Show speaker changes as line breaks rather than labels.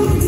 Ooh.